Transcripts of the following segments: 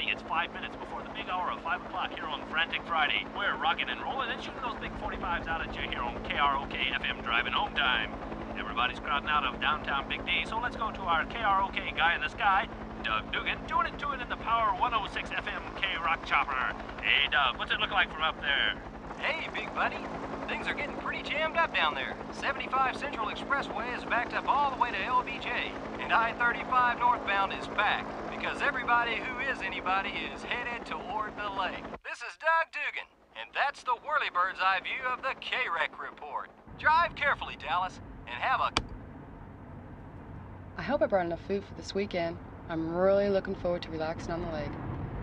It's five minutes before the big hour of 5 o'clock here on Frantic Friday. We're rocking and rolling and shooting those big 45s out at you here on KROK FM driving home time. Everybody's crowding out of downtown Big D, so let's go to our KROK guy in the sky, Doug Dugan, doing it to it in the Power 106 FM K Rock Chopper. Hey, Doug, what's it look like from up there? Hey, big buddy. Things are getting pretty jammed up down there. 75 Central Expressway is backed up all the way to LBJ, and I-35 northbound is packed because everybody who is anybody is headed toward the lake. This is Doug Dugan, and that's the Whirlybird's eye view of the K-Wreck report. Drive carefully, Dallas, and have a... I hope I brought enough food for this weekend. I'm really looking forward to relaxing on the lake.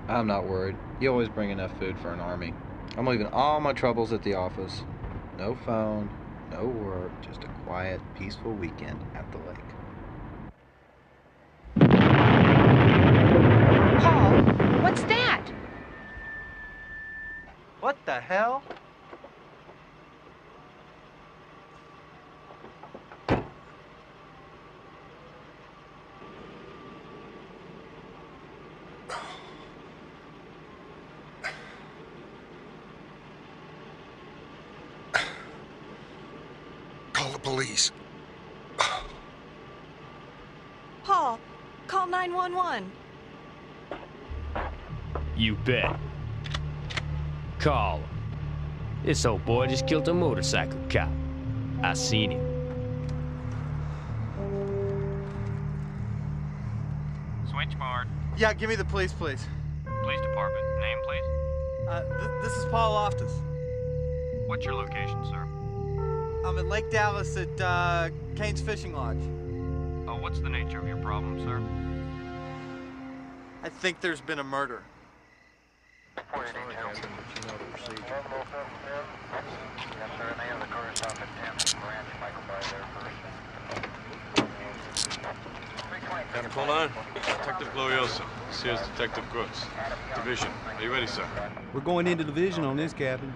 I'm not worried. You always bring enough food for an army. I'm leaving all my troubles at the office. No phone, no work, just a quiet, peaceful weekend at the lake. Paul, what's that? What the hell? Police. Paul, call 911. You bet. Call him. This old boy just killed a motorcycle cop. I seen him. Switchboard. Yeah, give me the police, please. Police department. Name, please? Uh, th- this is Paul Loftus. What's your location, sir? I'm in Lake Dallas at uh, Kane's Fishing Lodge. Oh, what's the nature of your problem, sir? I think there's been a murder. Chemical 9, Detective Glorioso. This here's Detective Crooks. Division. Are you ready, sir? We're going into division on this, Captain.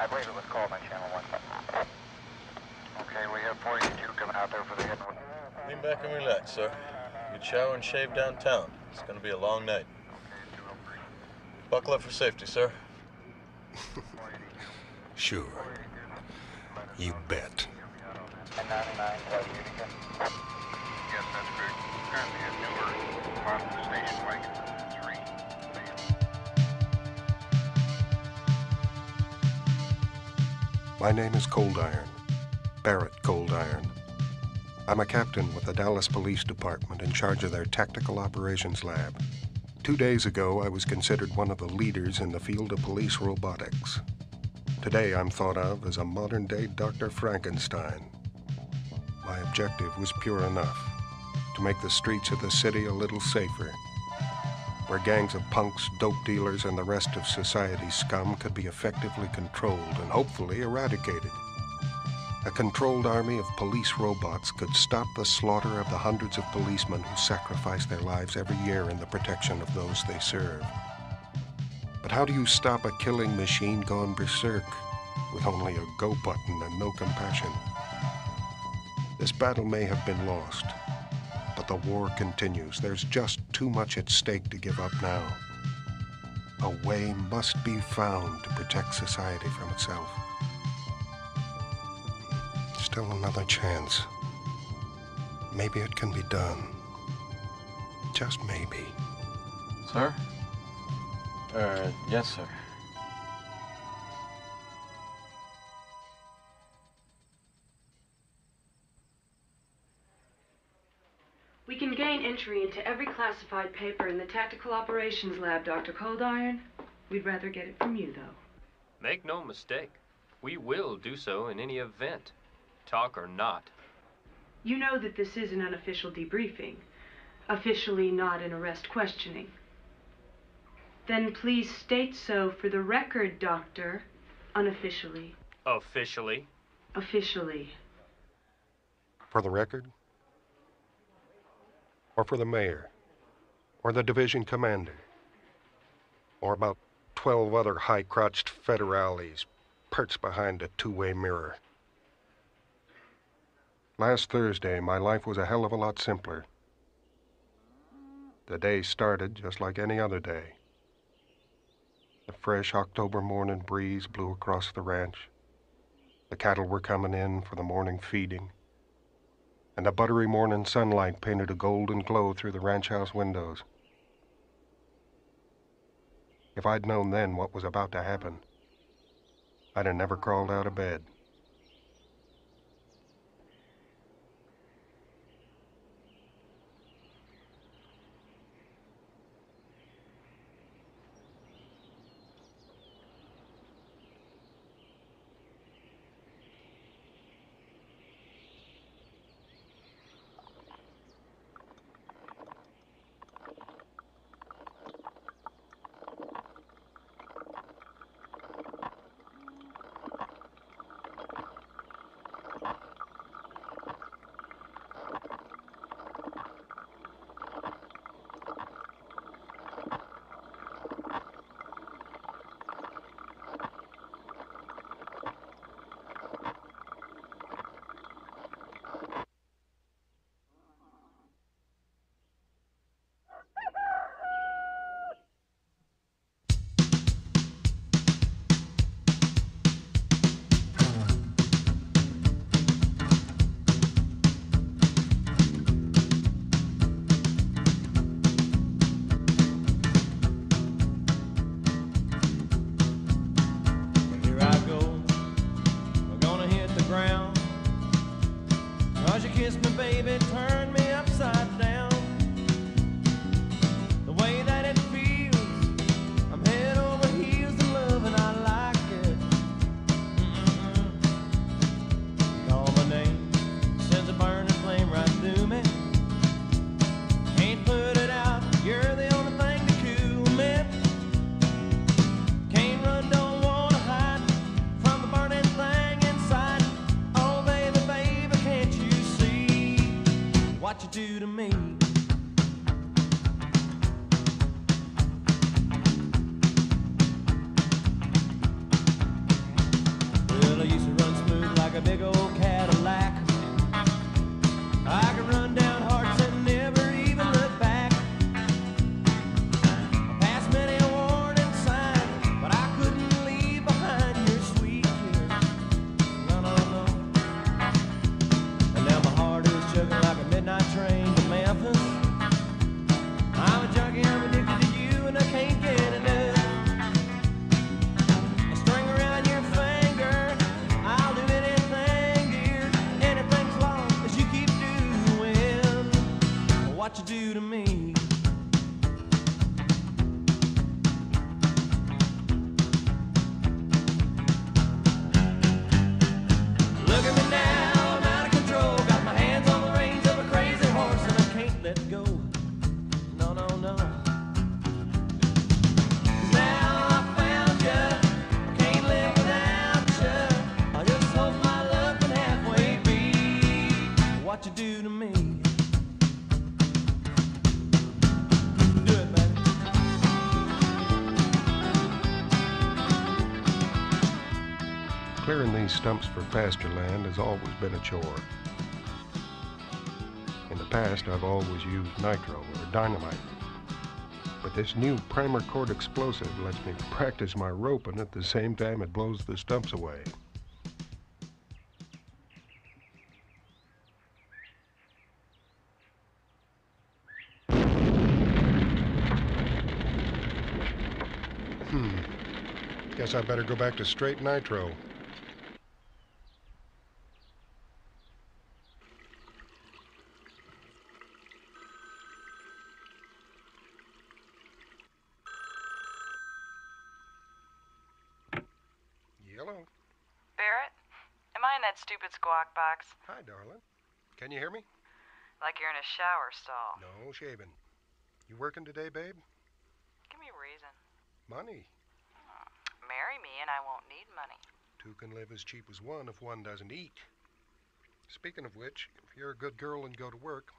I believe it was called on channel one. Okay, we have 42 coming out there for the hit. Lean relax, sir. Get shower and shave downtown. It's gonna be a long night. Buckle up for safety, sir. Sure. You bet. Yes, that's correct. Currently at Newer, Boston Station, Wagon 3. My name is Coldyron. Barrett Coldyron. I'm a captain with the Dallas Police Department in charge of their Tactical Operations Lab. Two days ago, I was considered one of the leaders in the field of police robotics. Today, I'm thought of as a modern day Dr. Frankenstein. My objective was pure enough to make the streets of the city a little safer, where gangs of punks, dope dealers, and the rest of society's scum could be effectively controlled and hopefully eradicated. A controlled army of police robots could stop the slaughter of the hundreds of policemen who sacrifice their lives every year in the protection of those they serve. But how do you stop a killing machine gone berserk with only a go button and no compassion? This battle may have been lost, but the war continues. There's just too much at stake to give up now. A way must be found to protect society from itself. Still another chance. Maybe it can be done. Just maybe. Sir? Uh, yes, sir. We can gain entry into every classified paper in the Tactical Operations Lab, Dr. Coldyron. We'd rather get it from you, though. Make no mistake. We will do so in any event. Talk or not. You know that this is an unofficial debriefing. Officially not an arrest questioning. Then please state so for the record, Doctor. Unofficially. Officially. Officially. For the record? Or for the mayor? Or the division commander? Or about 12 other high crotched federales perched behind a two way mirror? Last Thursday, my life was a hell of a lot simpler. The day started just like any other day. The fresh October morning breeze blew across the ranch. The cattle were coming in for the morning feeding. And the buttery morning sunlight painted a golden glow through the ranch house windows. If I'd known then what was about to happen, I'd have never crawled out of bed. Stumps for pasture land has always been a chore. In the past, I've always used nitro or dynamite. But this new primer cord explosive lets me practice my roping at the same time it blows the stumps away. Hmm. Guess I better go back to straight nitro. Hello. Barrett? Am I in that stupid squawk box? Hi, darling. Can you hear me? Like you're in a shower stall. No, shaving. You working today, babe? Give me a reason. Money. Marry me and I won't need money. Two can live as cheap as one if one doesn't eat. Speaking of which, if you're a good girl and go to work,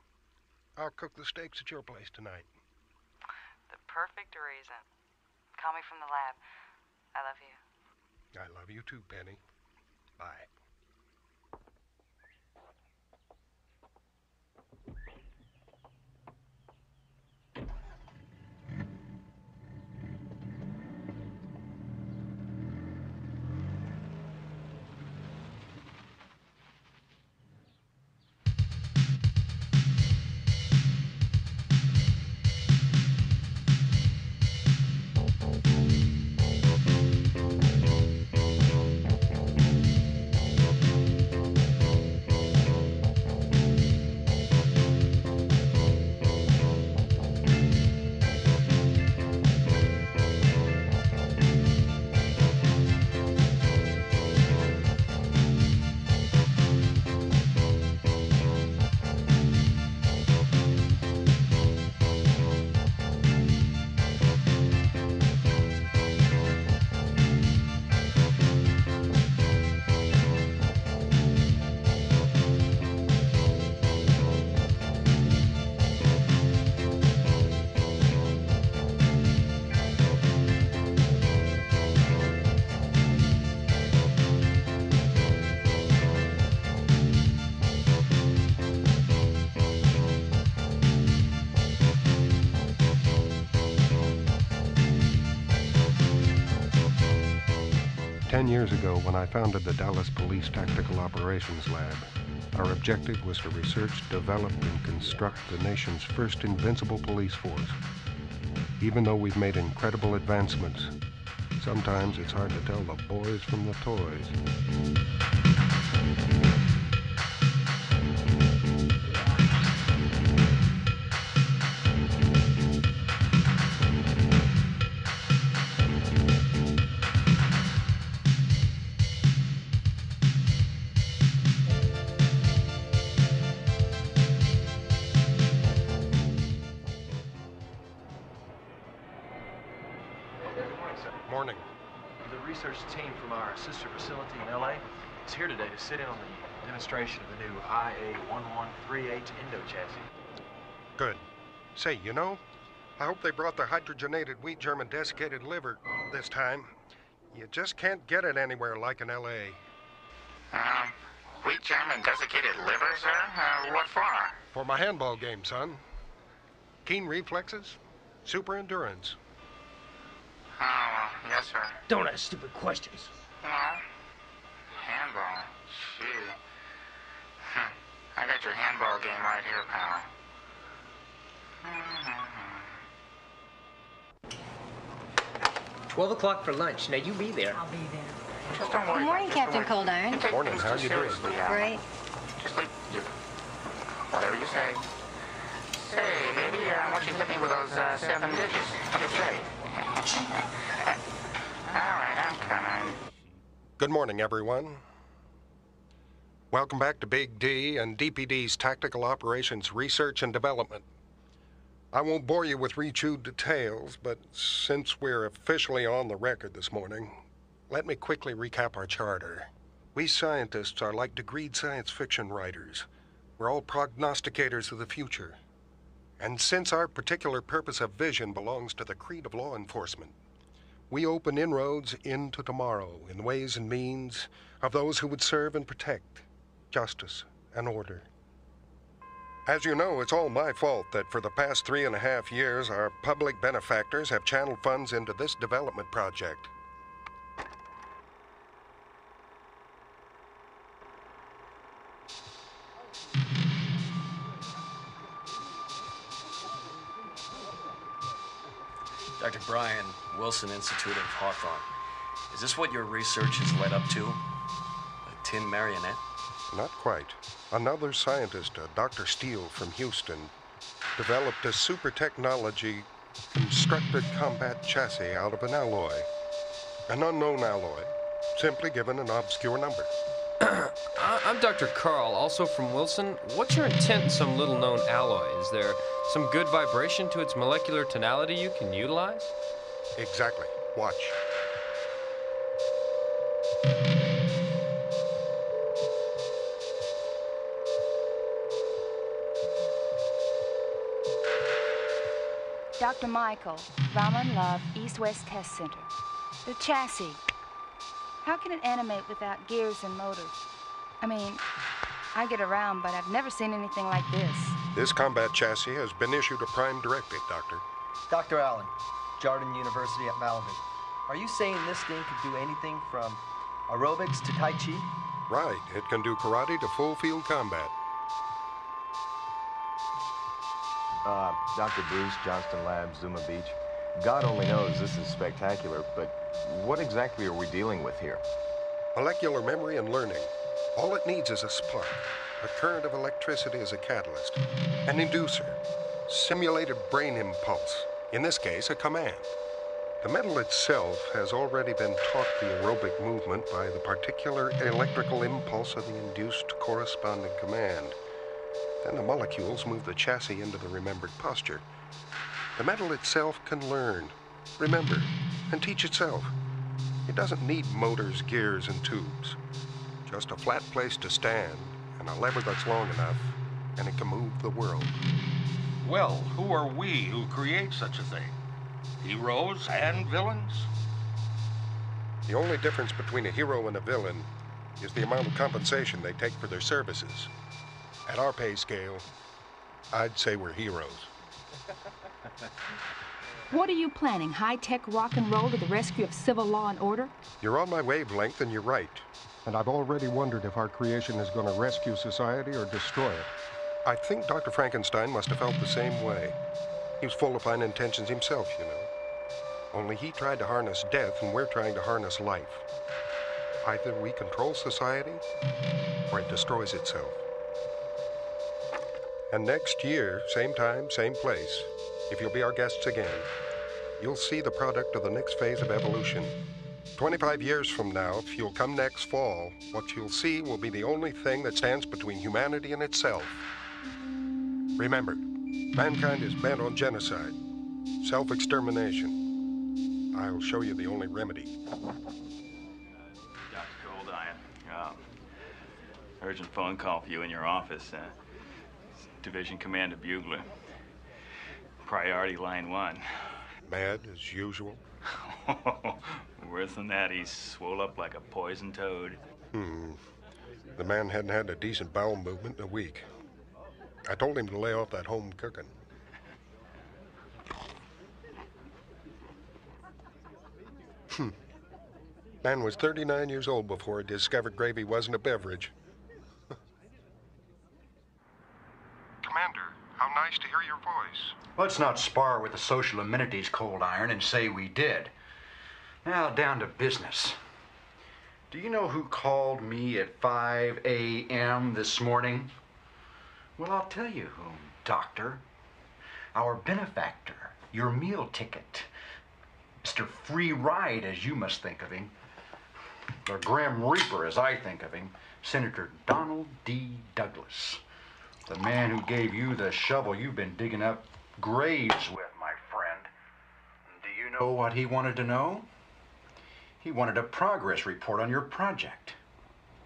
I'll cook the steaks at your place tonight. The perfect reason. Call me from the lab. I love you. I love you too, Penny. Bye. Ten years ago, when I founded the Dallas Police Tactical Operations Lab, our objective was to research, develop, and construct the nation's first invincible police force. Even though we've made incredible advancements, sometimes it's hard to tell the boys from the toys. Demonstration of the new IA-1138 Indo chassis. Good. Say, you know, I hope they brought the hydrogenated wheat germ and desiccated liver this time. You just can't get it anywhere like in L.A. Um, wheat germ and desiccated liver, sir? Uh, what for? For my handball game, son. Keen reflexes, super endurance. Oh, well, yes, sir. Don't ask stupid questions. Well, handball. Gee. I got your handball game right here, pal. Twelve o'clock for lunch. Now you be there. I'll be there. Just don't worry. Good morning. Captain Don't worry. Coldyron. You take Morning, how too you doing? Great. Just like you. Whatever you say. Say, maybe uh, why don't you hit me with those uh, seven digits? What do say? All right, I'm coming. Good morning, everyone. Welcome back to Big D and DPD's Tactical Operations Research and Development. I won't bore you with rechewed details, but since we're officially on the record this morning, let me quickly recap our charter. We scientists are like degreed science fiction writers. We're all prognosticators of the future. And since our particular purpose of vision belongs to the creed of law enforcement, we open inroads into tomorrow in ways and means of those who would serve and protect justice and order. As you know, it's all my fault that for the past three and a half years, our public benefactors have channeled funds into this development project. Dr. Brian, Wilson Institute of Hawthorne. Is this what your research has led up to? A tin marionette? Not quite. Another scientist, uh, Dr. Steele from Houston, developed a super technology constructed combat chassis out of an alloy. An unknown alloy, simply given an obscure number. I'm Dr. Carl, also from Wilson. What's your intent in some little known alloy? Is there some good vibration to its molecular tonality you can utilize? Exactly. Watch. Dr. Michael, Raman Love, East West Test Center. The chassis. How can it animate without gears and motors? I mean, I get around, but I've never seen anything like this. This combat chassis has been issued a prime directive, Doctor. Dr. Allen, Jardin University at Malibu. Are you saying this thing could do anything from aerobics to Tai Chi? Right. It can do karate to full field combat. Uh, Dr. Bruce, Johnston Labs, Zuma Beach. God only knows this is spectacular, but what exactly are we dealing with here? Molecular memory and learning. All it needs is a spark, a current of electricity as a catalyst, an inducer, simulated brain impulse, in this case, a command. The metal itself has already been taught the aerobic movement by the particular electrical impulse of the induced corresponding command. Then the molecules move the chassis into the remembered posture. The metal itself can learn, remember, and teach itself. It doesn't need motors, gears, and tubes. Just a flat place to stand and a lever that's long enough, and it can move the world. Well, who are we who create such a thing? Heroes and villains? The only difference between a hero and a villain is the amount of compensation they take for their services. At our pay scale, I'd say we're heroes. What are you planning? High tech rock and roll to the rescue of civil law and order? You're on my wavelength, and you're right. And I've already wondered if our creation is going to rescue society or destroy it. I think Dr. Frankenstein must have felt the same way. He was full of fine intentions himself, you know. Only he tried to harness death, and we're trying to harness life. Either we control society, or it destroys itself. And next year, same time, same place, if you'll be our guests again, you'll see the product of the next phase of evolution. 25 years from now, if you'll come next fall, what you'll see will be the only thing that stands between humanity and itself. Remember, mankind is bent on genocide, self extermination. I'll show you the only remedy. Dr. Coldyron, um, urgent phone call for you in your office. Uh, Division Commander Bugler. Priority line one. Mad as usual? Worse than that, he's swole up like a poison toad. Hmm. The man hadn't had a decent bowel movement in a week. I told him to lay off that home cooking. Hmm. Man was 39 years old before he discovered gravy wasn't a beverage. Commander, how nice to hear your voice. Let's not spar with the social amenities, Coldyron, and say we did. Now, down to business. Do you know who called me at 5 a.m. this morning? Well, I'll tell you whom, Doctor. Our benefactor, your meal ticket. Mr. Free Ride, as you must think of him. The Grim Reaper, as I think of him. Senator Donald D. Douglas. The man who gave you the shovel you've been digging up graves with, my friend. Do you know what he wanted to know? He wanted a progress report on your project.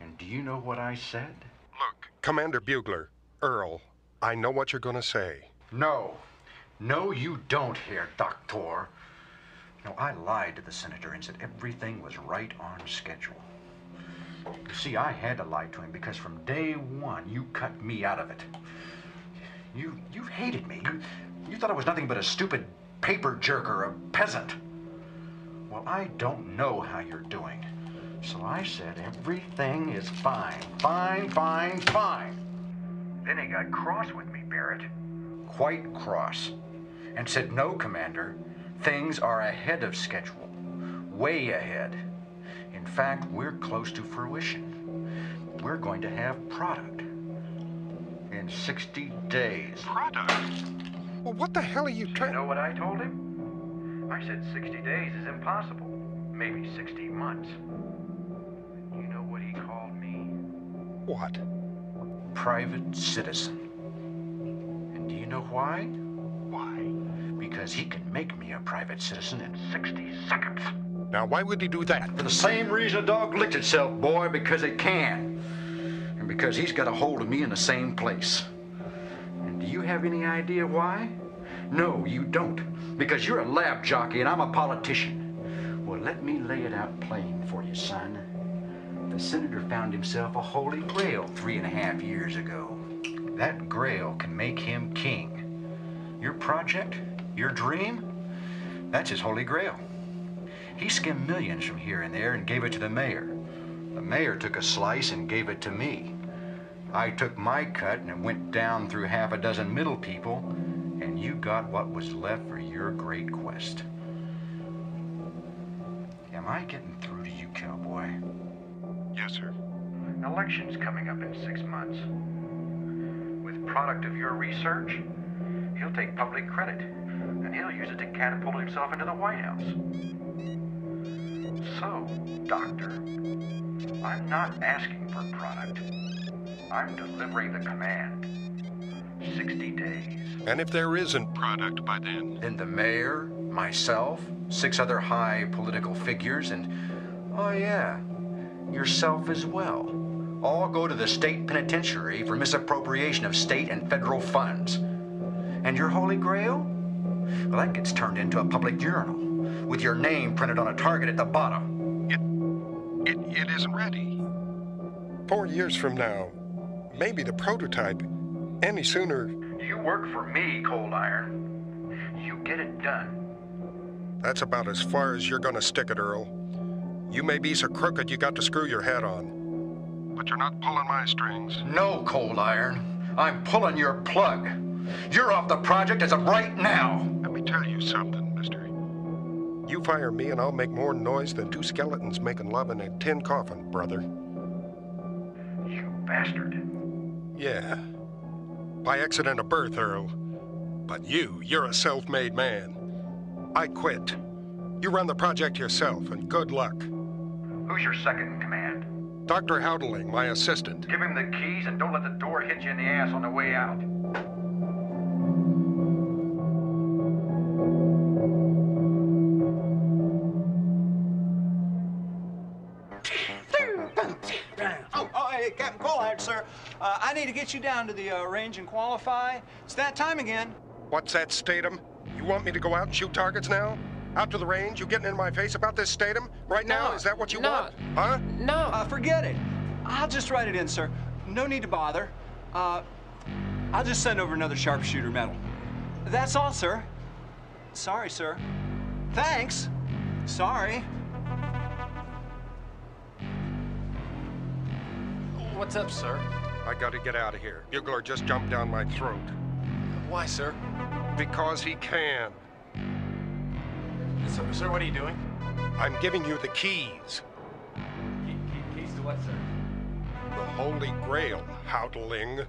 And do you know what I said? Look, Commander Bugler, Earl, I know what you're going to say. No. No, you don't hear, Doctor. No, I lied to the senator and said everything was right on schedule. You see, I had to lie to him because from day one you cut me out of it. You you hated me. You, you thought I was nothing but a stupid paper jerker, a peasant. Well, I don't know how you're doing. So I said everything is fine. Fine, fine, fine. Then he got cross with me, Barrett. Quite cross. And said, no, Commander. Things are ahead of schedule. Way ahead. In fact, we're close to fruition. We're going to have product. In 60 days. Product? Well, what the hell are you trying You know what I told him? I said 60 days is impossible. Maybe 60 months. You know what he called me? What? Private citizen. And do you know why? Why? Because he can make me a private citizen in 60 seconds. Now, why would he do that? For the same reason a dog licks itself, boy, because it can. And because he's got a hold of me in the same place. And do you have any idea why? No, you don't. Because you're a lab jockey and I'm a politician. Well, let me lay it out plain for you, son. The senator found himself a holy grail three and a half years ago. That grail can make him king. Your project, your dream, that's his holy grail. He skimmed millions from here and there and gave it to the mayor. The mayor took a slice and gave it to me. I took my cut and went down through half a dozen middle people, and you got what was left for your great quest. Am I getting through to you, cowboy? Yes, sir. Election's coming up in six months. With product of your research, he'll take public credit, and he'll use it to catapult himself into the White House. So, Doctor, I'm not asking for product. I'm delivering the command. 60 days. And if there isn't product by then? Then the mayor, myself, six other high political figures, and, oh yeah, yourself as well, all go to the state penitentiary for misappropriation of state and federal funds. And your Holy Grail? Well, that gets turned into a public journal with your name printed on a target at the bottom. It, it, it isn't ready. Four years from now, maybe the prototype, any sooner. You work for me, Coldyron. You get it done. That's about as far as you're gonna stick it, Earl. You may be so crooked you got to screw your head on. But you're not pulling my strings. No, Coldyron. I'm pulling your plug. You're off the project as of right now. Let me tell you something, mister. You fire me and I'll make more noise than two skeletons making love in a tin coffin, brother. You bastard. Yeah. By accident of birth, Earl. But you, you're a self made man. I quit. You run the project yourself, and good luck. Who's your second in command? Dr. Howdeling, my assistant. Give him the keys and don't let the door hit you in the ass on the way out. Collier. Uh, I need to get you down to the uh, range and qualify. It's that time again. What's that, Statham? You want me to go out and shoot targets now? Out to the range? You getting in my face about this, Statham? Right now? Is that what you no. want? Huh? No. Uh, forget it. I'll just write it in, sir. No need to bother. Uh, I'll just send over another sharpshooter medal. That's all, sir. Sorry, sir. Thanks. Sorry. What's up, sir? I gotta get out of here. Bugler just jumped down my throat. Why, sir? Because he can. So, sir, what are you doing? I'm giving you the keys. Keys to what, sir? The Holy Grail, Howdeling.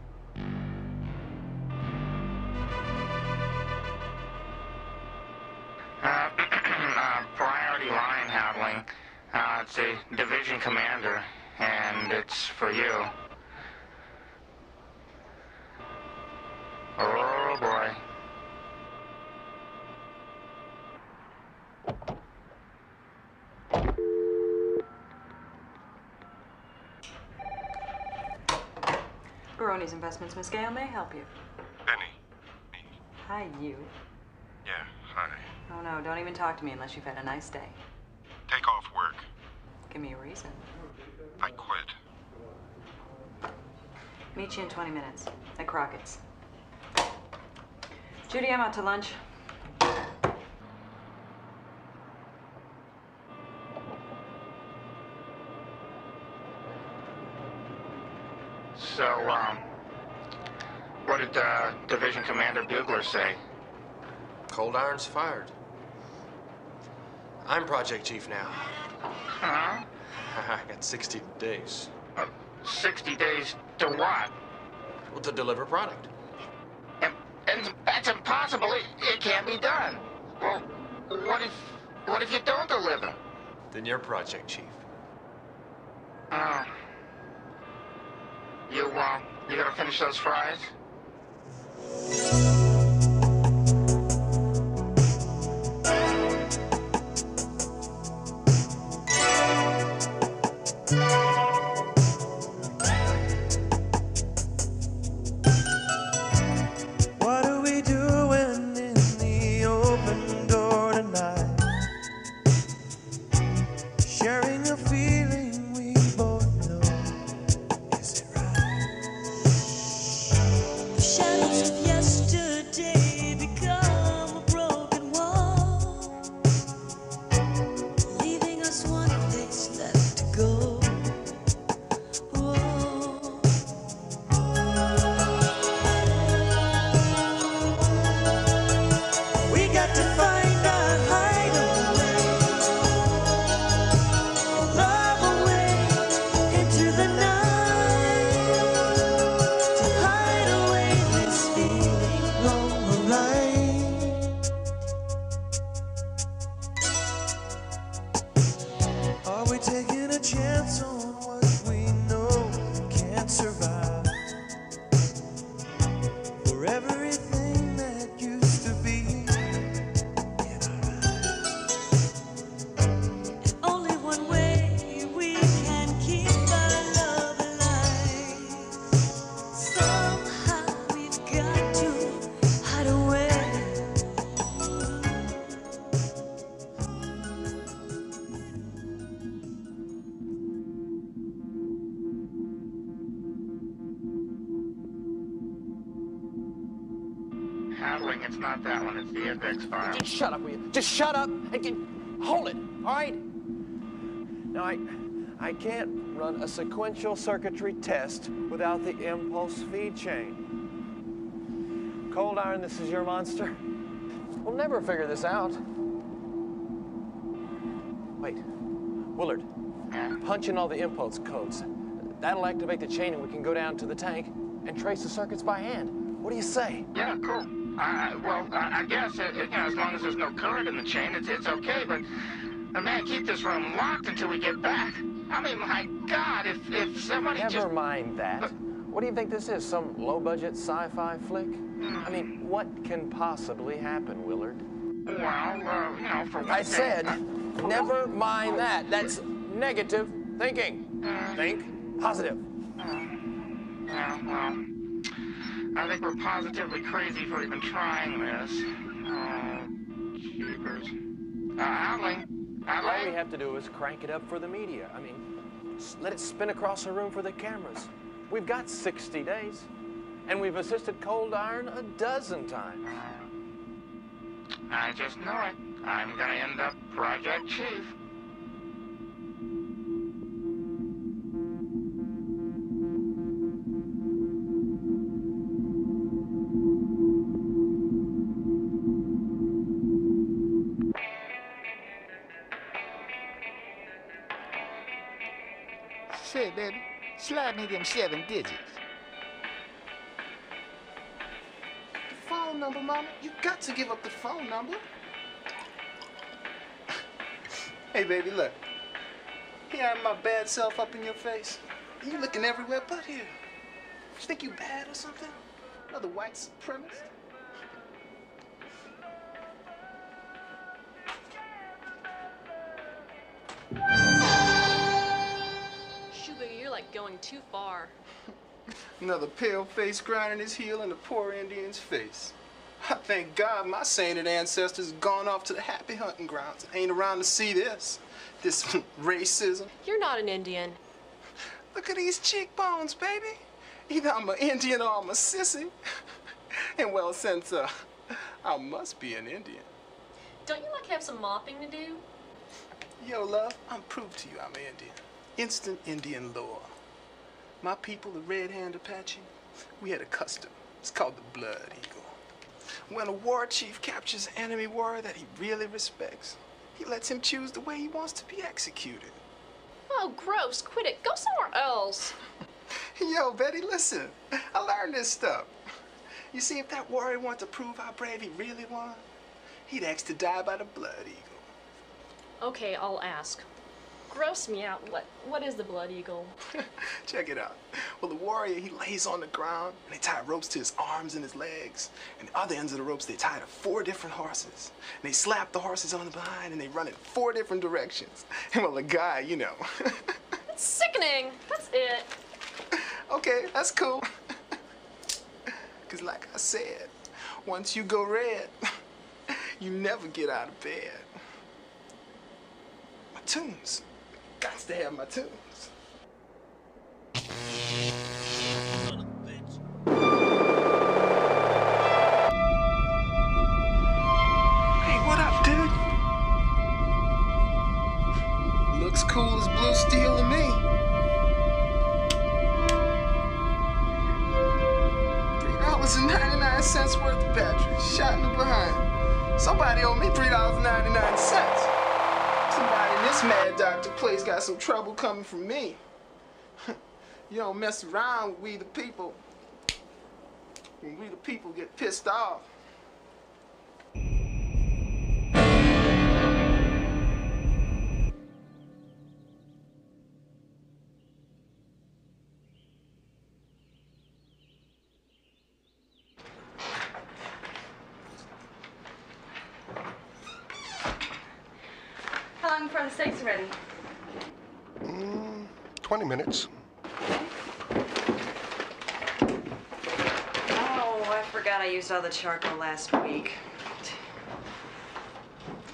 Uh, uh, priority line handling. Uh, it's a division commander, and it's for you. Oh boy. Baroni's Investments, Miss Gale, may I help you? Benny. Hi, you. Yeah, hi. Oh no, don't even talk to me unless you've had a nice day. Take off work. Give me a reason. I quit. Meet you in 20 minutes at Crockett's. Judy, I'm out to lunch. So, um, what did uh, Division Commander Bugler say? Coldyron's fired. I'm Project Chief now. Huh? I got 60 days. Uh, 60 days to what? Well, to deliver product. And, and that's impossible. It, it can't be done. Well, what if, what if you don't deliver? Then you're Project Chief. Uh, you, uh, you gonna finish those fries? I can't run a sequential circuitry test without the impulse feed chain. Coldyron, this is your monster. We'll never figure this out. Wait, Willard, punch in all the impulse codes. That'll activate the chain and we can go down to the tank and trace the circuits by hand. What do you say? Yeah, cool. Uh, well, I guess, uh, you know, as long as there's no current in the chain, it's, it's okay, but, uh, man, keep this room locked until we get back. I mean, my God, if, if somebody Never just... mind that. What do you think this is? Some low-budget sci-fi flick? I mean, what can possibly happen, Willard? Well, uh, you know, for one I thing, said, uh, never mind that. That's negative thinking. Think positive. Yeah, well, I think we're positively crazy for even trying this. Oh, jeepers. Uh, Adling, All we have to do is crank it up for the media. I mean, let it spin across the room for the cameras. We've got 60 days, and we've assisted Coldyron a dozen times. I just know it. I'm gonna end up Project Chief. Baby, slide me them seven digits. The phone number, Mama. You got to give up the phone number. hey, baby, look. Here I'm my bad self up in your face. And you looking everywhere but here. You think you bad or something? Another white supremacist? Like going too far. Another pale face grinding his heel in the poor Indian's face. I thank God my sainted ancestors gone off to the happy hunting grounds and ain't around to see this. This racism. You're not an Indian. Look at these cheekbones, baby. Either I'm an Indian or I'm a sissy. and well, since uh, I must be an Indian. Don't you like have some mopping to do? Yo, love, I'm proof to you I'm an Indian. Instant Indian lore. My people, the Red Hand Apache, we had a custom. It's called the Blood Eagle. When a war chief captures an enemy warrior that he really respects, he lets him choose the way he wants to be executed. Oh, gross. Quit it. Go somewhere else. Yo, Betty, listen. I learned this stuff. You see, if that warrior wanted to prove how brave he really was, he'd ask to die by the Blood Eagle. Okay, I'll ask. Gross me out. What what is the blood eagle? Check it out. Well, the warrior, he lays on the ground, and they tie ropes to his arms and his legs. And the other ends of the ropes, they tie to four different horses. And they slap the horses on the behind, and they run in four different directions. And well, the guy, you know. It's sickening. That's it. okay, that's cool. Because like I said, once you go red, you never get out of bed. My tunes. I got to have my tunes. Got some trouble coming from me. you don't mess around with we the people. When we the people get pissed off. How long before the steaks are ready? Mm, 20 minutes. Oh, I forgot I used all the charcoal last week.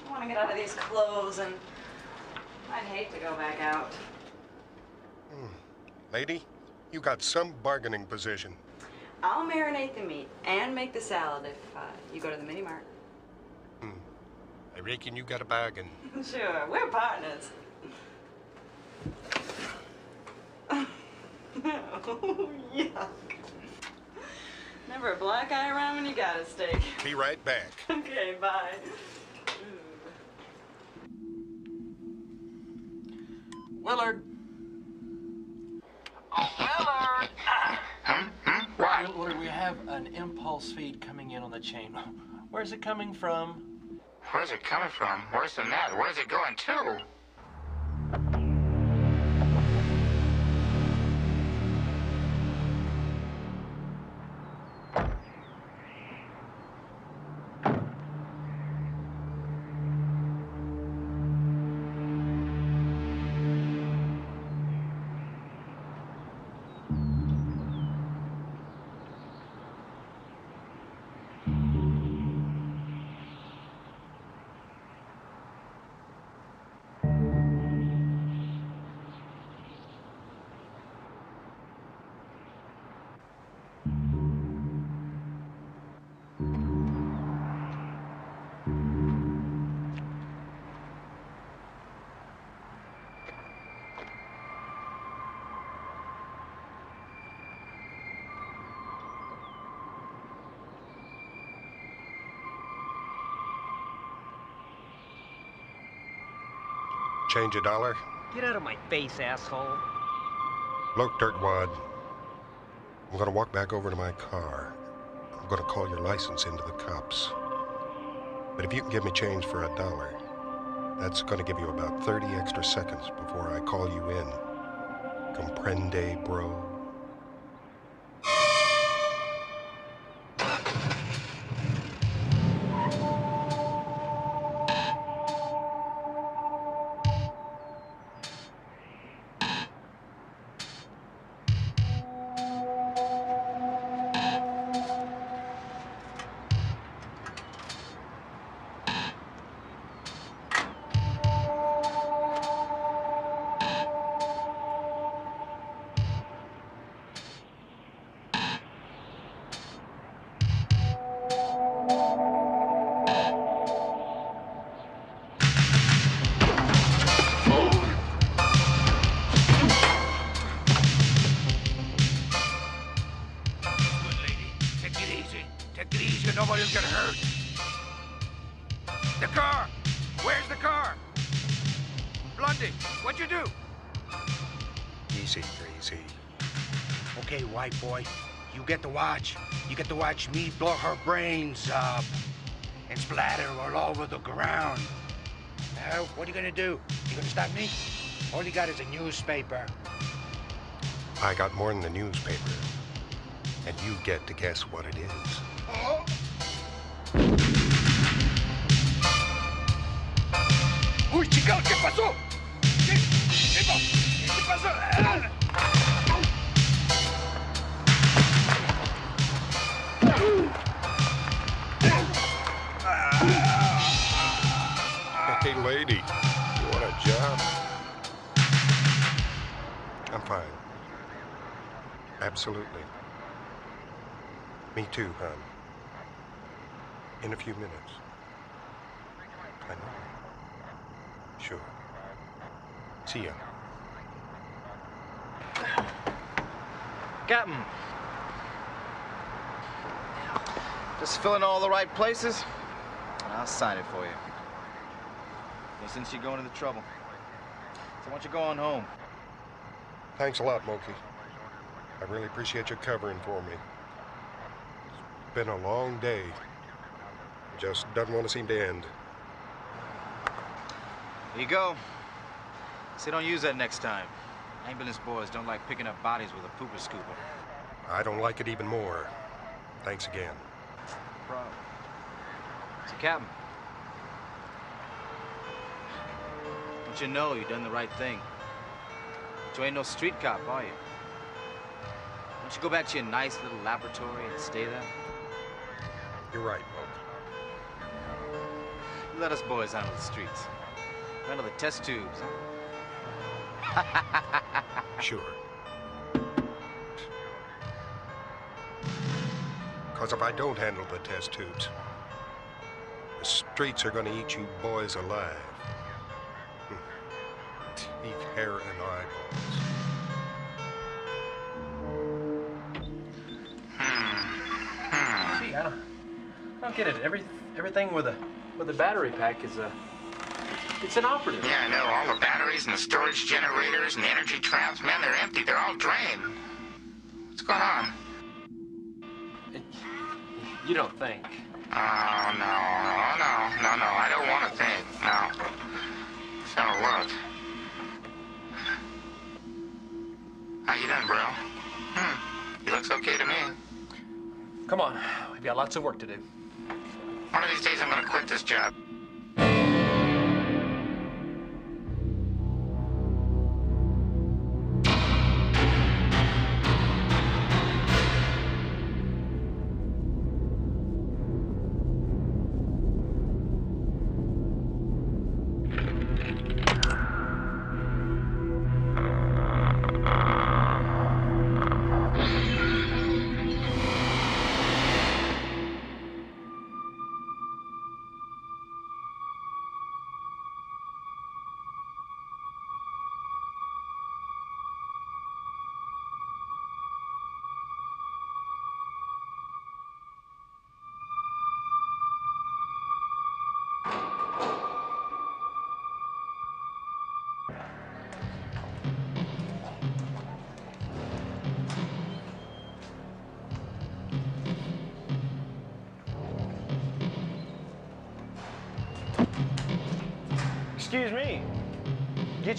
I want to get out of these clothes and I'd hate to go back out. Lady, you got some bargaining position. I'll marinate the meat and make the salad if uh, you go to the mini mart. I reckon you got a bargain. Sure, we're partners. Yuck. Never a black eye around when you got a steak. Be right back. Okay, bye. Willard. Oh, Willard! What? Willard, we have an impulse feed coming in on the chain. Where's it coming from? Where's it coming from? Worse than that, where's it going to? Change a dollar? Get out of my face, asshole. Look, Dirtwad. I'm gonna walk back over to my car. I'm gonna call your license into the cops. But if you can give me change for a dollar, that's gonna give you about 30 extra seconds before I call you in. Comprende, bro? White boy, you get to watch. You get to watch me blow her brains up and splatter all over the ground. Now, what are you gonna do? You gonna stop me? All you got is a newspaper. I got more than the newspaper. And you get to guess what it is. Oh! Uy, chica, ¿qué pasó? ¿Qué, qué, qué pasó? Ah! Fine. Absolutely. Me too, hon. In a few minutes. I know. Sure. See ya. Captain. Just fill in all the right places, and I'll sign it for you. So since you're going to the trouble, so why don't you go on home? Thanks a lot, Moki. I really appreciate you covering for me. It's been a long day. Just doesn't want to seem to end. Here you go. Say don't use that next time. Ambulance boys don't like picking up bodies with a pooper scooper. I don't like it even more. Thanks again. Problem. So, Captain. Don't you know you've done the right thing? You ain't no street cop, are you? Don't you go back to your nice little laboratory and stay there? You're right, Moke. You let us boys handle the streets. Handle the test tubes, huh? Sure. Because if I don't handle the test tubes, the streets are going to eat you boys alive. Teeth, hair, and eyeballs. Gee, I don't, I don't get it. Every everything with a with a battery pack is a it's inoperative. Yeah, I know. All the batteries and the storage generators and the energy traps, man, they're empty. They're all drained. What's going on? You don't think? Oh, no, no, no, no, no. I don't want to think. No. So what? How you doing, bro? Hmm. He looks okay to me. Come on, we've got lots of work to do. One of these days I'm gonna quit this job.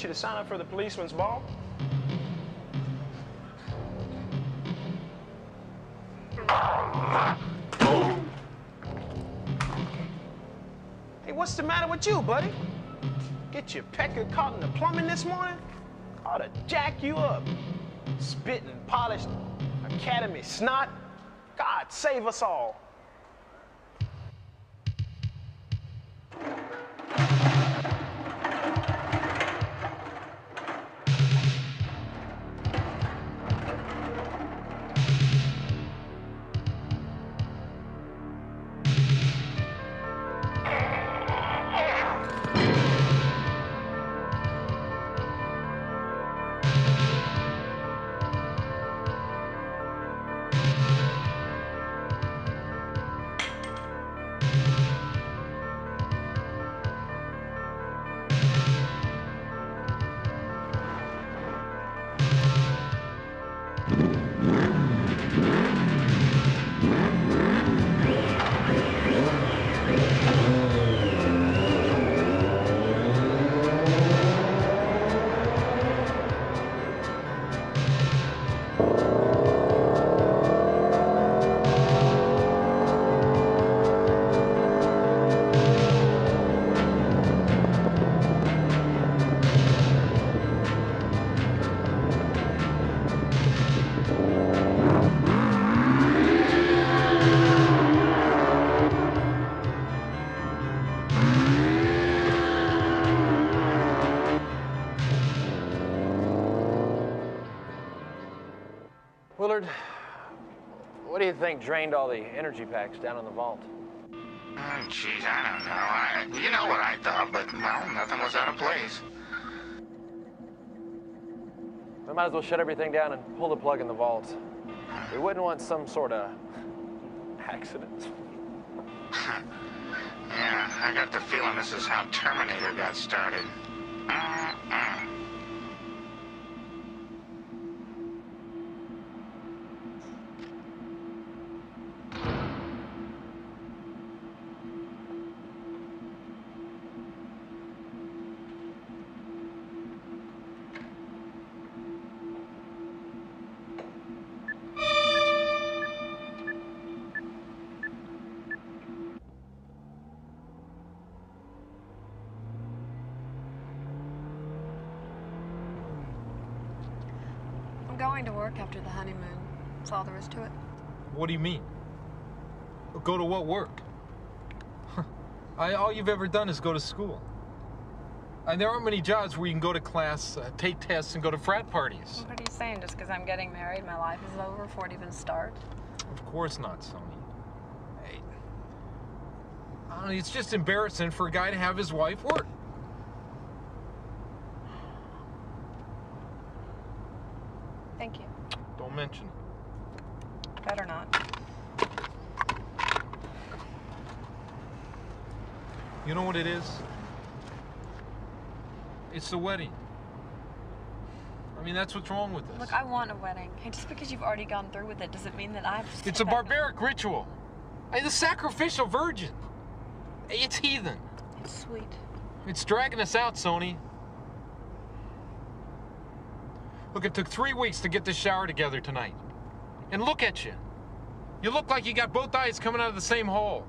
You to sign up for the policeman's ball? Hey, what's the matter with you, buddy? Get your pecker caught in the plumbing this morning? Ought to jack you up. Spitting polished academy snot. God save us all. Drained all the energy packs down in the vault? Oh, jeez, I don't know. I, you know what I thought, but well, nothing was out of place. We might as well shut everything down and pull the plug in the vault. We wouldn't want some sort of accident. Yeah, I got the feeling this is how Terminator got started. That's all there is to it. What do you mean? Go to what work? I, all you've ever done is go to school. And there aren't many jobs where you can go to class, uh, take tests, and go to frat parties. What are you saying? Just because I'm getting married, my life is over before it even starts? Of course not, Sony. Uh, it's just embarrassing for a guy to have his wife work. Thank you. Don't mention it. Better not. You know what it is? It's the wedding. I mean, that's what's wrong with this. Look, I want a wedding. Hey, just because you've already gone through with it doesn't mean that I have It's a barbaric ritual. Hey, the sacrificial virgin. It's heathen. It's sweet. It's dragging us out, Sony. Look, it took three weeks to get this shower together tonight. And look at you. You look like you got both eyes coming out of the same hole.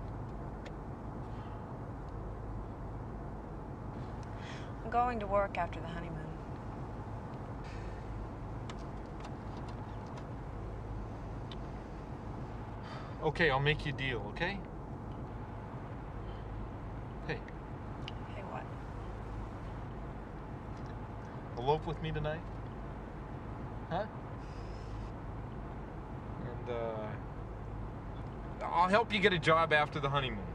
I'm going to work after the honeymoon. Okay, I'll make you a deal, okay? Hey, Hey, what? elope with me tonight? Huh? And, uh. I'll help you get a job after the honeymoon.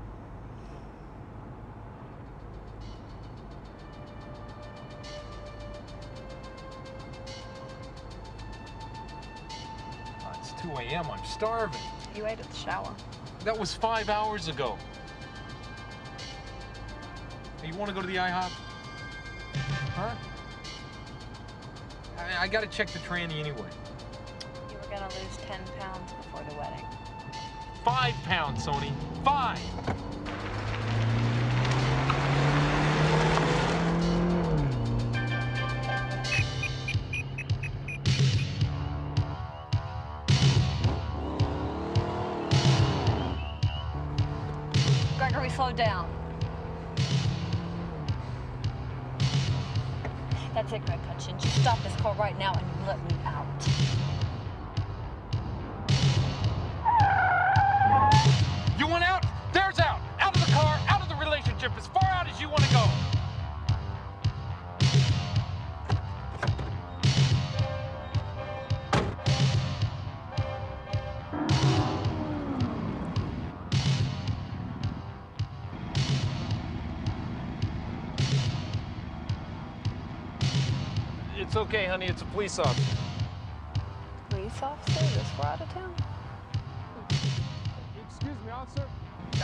Ah, It's 2 a.m. I'm starving. You ate at the shower. That was five hours ago. Hey, you want to go to the IHOP? Huh? I, I gotta check the tranny anyway. You were gonna lose 10 pounds before the wedding. Five pounds, Sony. Five! It's okay, honey. It's a police officer. Police officer this far out of town? Excuse me, officer.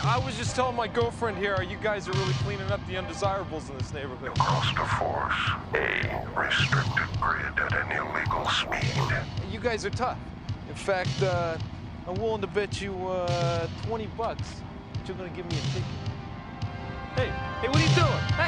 I was just telling my girlfriend here, you guys are really cleaning up the undesirables in this neighborhood. Crossed a force, a restricted grid at an illegal speed. You guys are tough. In fact, uh, I'm willing to bet you uh, 20 bucks that you're gonna give me a ticket. Hey, hey, what are you doing? Hey, hey!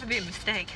There's gotta be a mistake.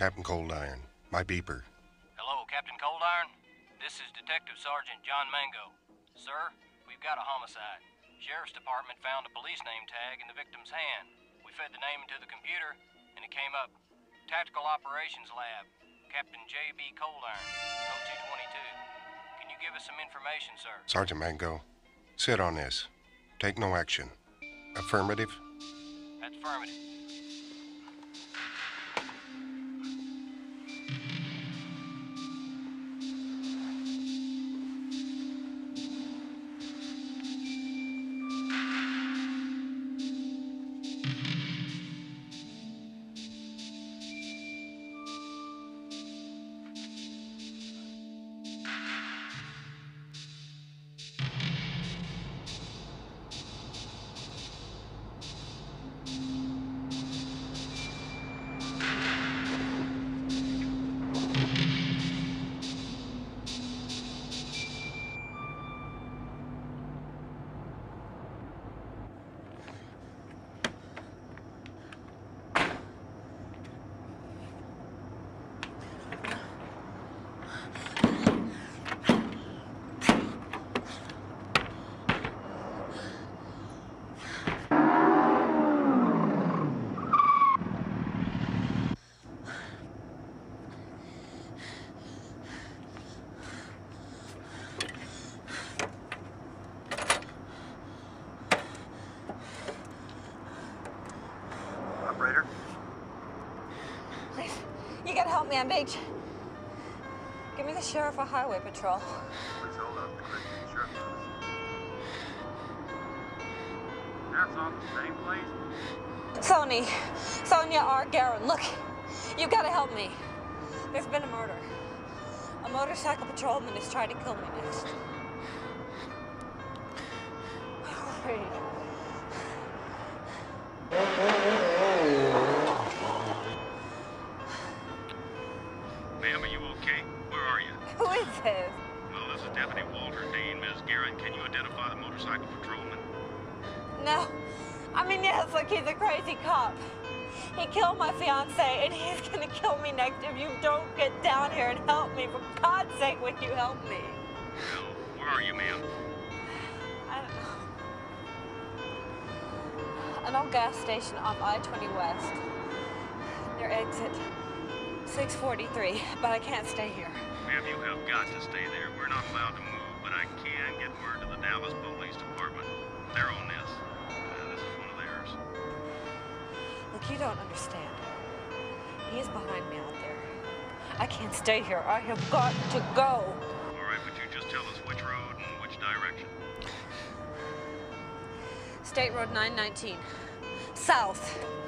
Captain Coldyron. My beeper. Hello, Captain Coldyron. This is Detective Sergeant John Mango. Sir, we've got a homicide. Sheriff's Department found a police name tag in the victim's hand. We fed the name into the computer, and it came up Tactical Operations Lab, Captain J.B. Coldyron, 0222. Can you give us some information, sir? Sergeant Mango, sit on this. Take no action. Affirmative? That's affirmative. You gotta help me. I'm being. ch- Give me the sheriff or highway patrol. Please hold up. Sheriff's office, same place? Sony, Sonia R. Garin, look, you've got to help me. There's been a murder. A motorcycle patrolman is trying to kill me next. Gas station off I-20 West. Near exit 643, but I can't stay here. Ma'am, you have got to stay there. We're not allowed to move, but I can get word to the Dallas Police Department. They're on this. Uh, this is one of theirs. Look, you don't understand. He's behind me out there. I can't stay here. I have got to go. All right, but you just tell us which road and which direction. State Road 919. South.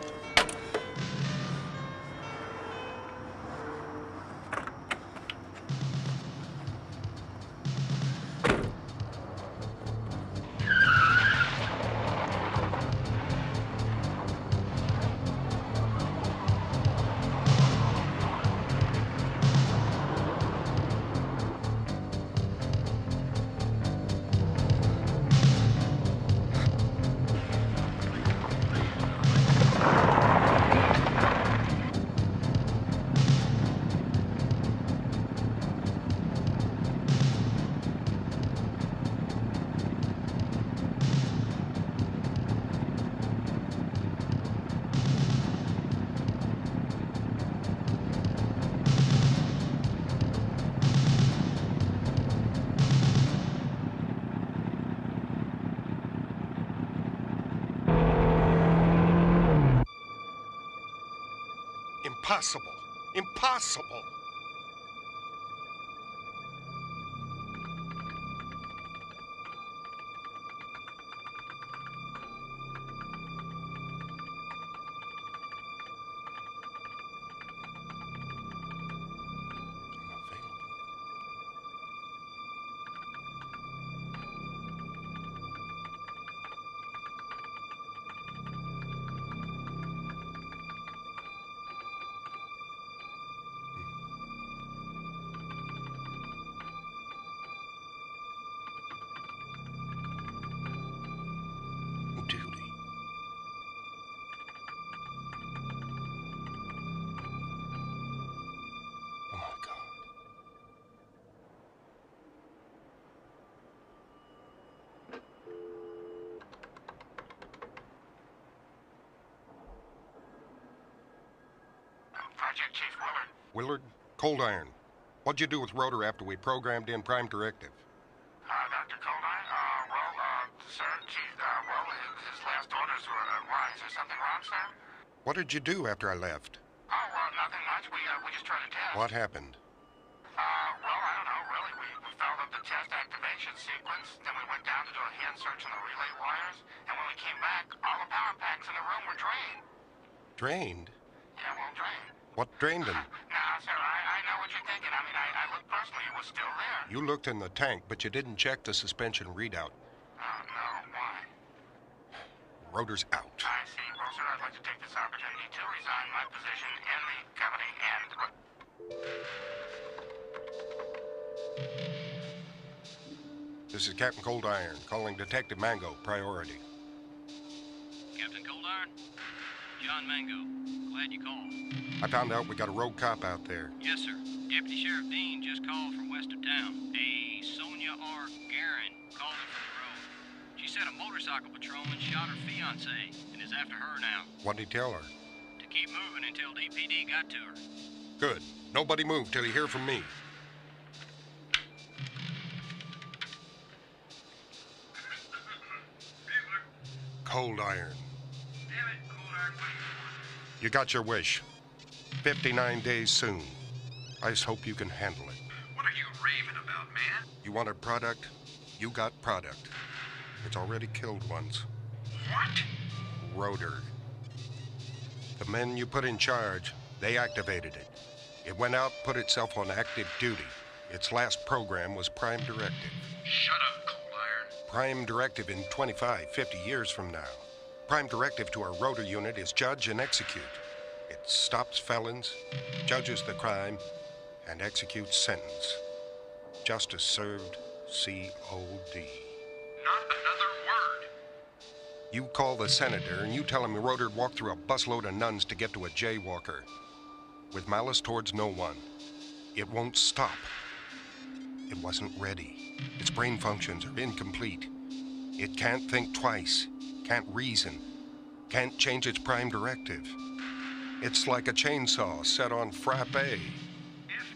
Impossible. Impossible. Coldyron. What'd you do with Rotor after we programmed in Prime Directive? Uh, Dr. Coldine? Uh, well, uh, sir, gee, uh, well, his, his last orders were, uh, why, is there something wrong, sir? What did you do after I left? Oh, well, nothing much. We, uh, we just tried to test. What happened? Uh, well, I don't know, really. We, we found up the test activation sequence, then we went down to do a hand search on the relay wires, and when we came back, all the power packs in the room were drained. Drained? Yeah, well, drained. What drained them? Now, sir, I, I know what you're thinking. I mean, I, I looked personally, it was still there. You looked in the tank, but you didn't check the suspension readout. Oh, no, why? Rotor's out. I see. Well, sir, I'd like to take this opportunity to resign my position in the company and... This is Captain Coldyron calling Detective Mango priority. Captain Coldyron? John Mango. Glad you called. I found out we got a rogue cop out there. Yes, sir. Deputy Sheriff Dean just called from west of town. A Sonia R. Garin called him from the road. She said a motorcycle patrolman shot her fiance and is after her now. What'd he tell her? To keep moving until DPD got to her. Good. Nobody move till you hear from me. Coldyron. You got your wish. 59 days soon. I just hope you can handle it. What are you raving about, man? You wanted product? You got product. It's already killed once. What? Rotor. The men you put in charge, they activated it. It went out, put itself on active duty. Its last program was Prime Directive. Shut up, Coldyron. Prime Directive in 25, 50 years from now. Prime Directive to our rotor unit is judge and execute. It stops felons, judges the crime, and executes sentence. Justice served, C-O-D. Not another word. You call the senator and you tell him the Rotor walked through a busload of nuns to get to a jaywalker. With malice towards no one. It won't stop. It wasn't ready. Its brain functions are incomplete. It can't think twice, can't reason, can't change its prime directive. It's like a chainsaw set on frappe. If,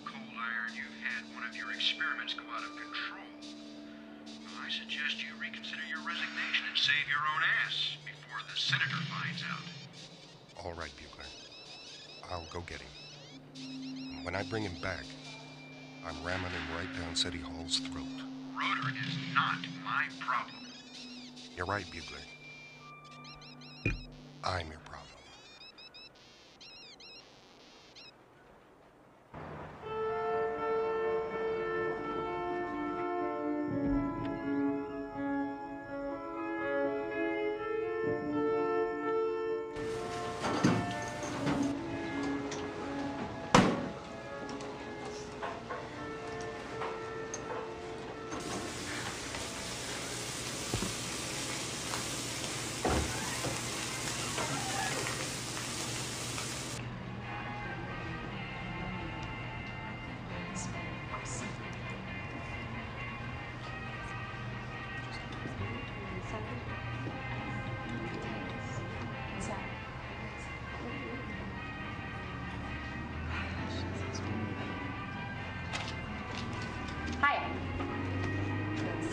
Cold Iron, you've had one of your experiments go out of control, I suggest you reconsider your resignation and save your own ass before the senator finds out. All right, Bugler. I'll go get him. When I bring him back, I'm ramming him right down City Hall's throat. Rotor is not my problem. You're right, Bugler. I'm your problem.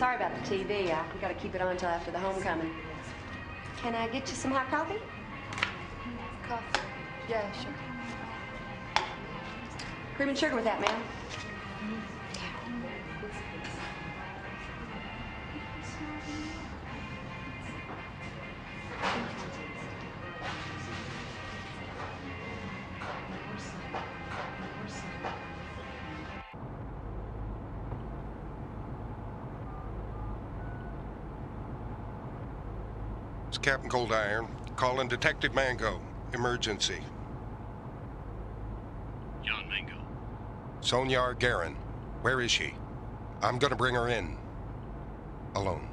Sorry about the TV. I, we gotta keep it on until after the homecoming. Can I get you some hot coffee? Coffee. Yeah, sure. Cream and sugar with that, ma'am. Captain Coldyron calling Detective Mango. Emergency. John Mango. Sonia. Garin. Where is she? I'm gonna bring her in. Alone.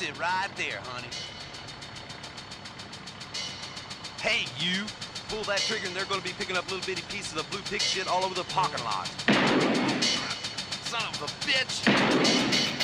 Sit right there, honey. Hey, you! Pull that trigger and they're gonna be picking up little bitty pieces of blue pig shit all over the parking lot. Son of a bitch!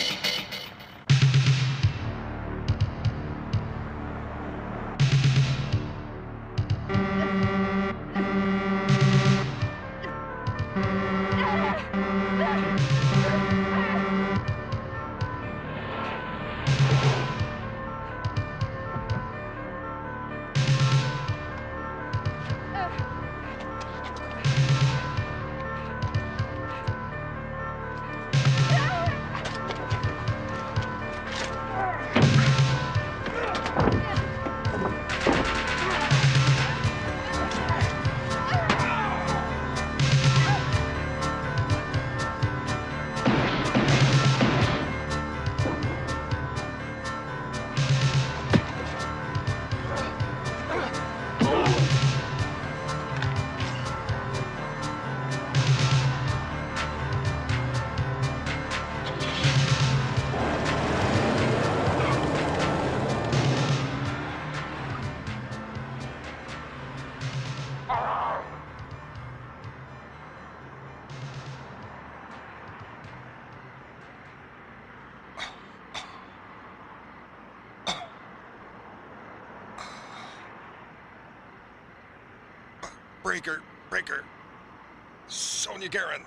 Sonia Garin.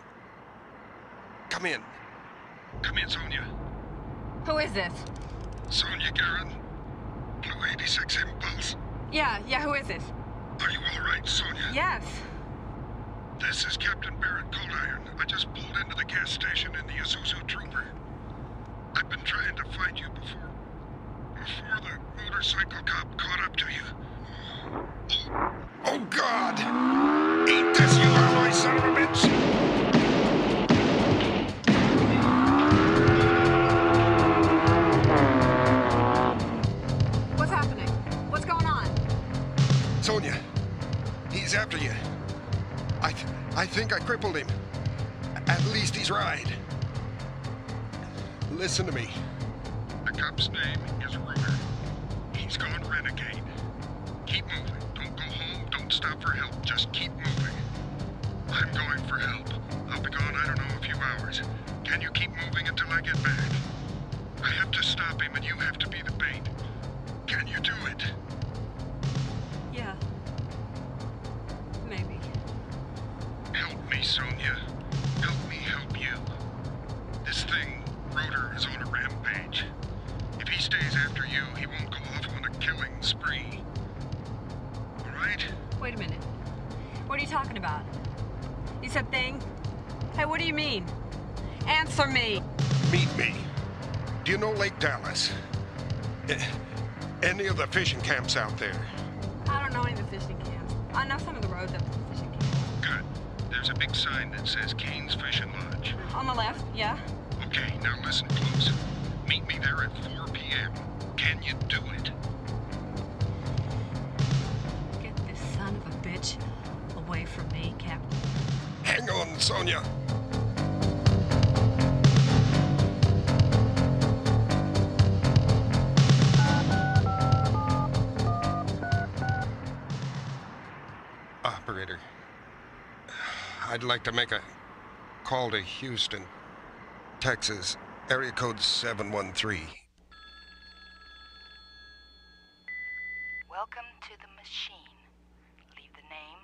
Come in. Come in, Sonia. Who is this? Sonia Garin. Blue 86 Impulse. Yeah, yeah, who is this? Are you all right, Sonia? Yes. This is Captain Barrett Coldyron. I just pulled into the gas station in the Isuzu Trooper. I've been trying to find you before... before the motorcycle cop caught up to you. Oh, oh God! Listen to me. Answer me. Meet me. Do you know Lake Dallas? Any of the fishing camps out there? I don't know any of the fishing camps. I know some of the roads up to the fishing camps. Good. There's a big sign that says Kane's Fishing Lodge. On the left, yeah? Okay, now listen close. Meet me there at 4 p.m. Can you do it? Get this son of a bitch away from me, Captain. Hang on, Sonia. Like to make a call to Houston, Texas, area code 713. Welcome to the machine. Leave the name,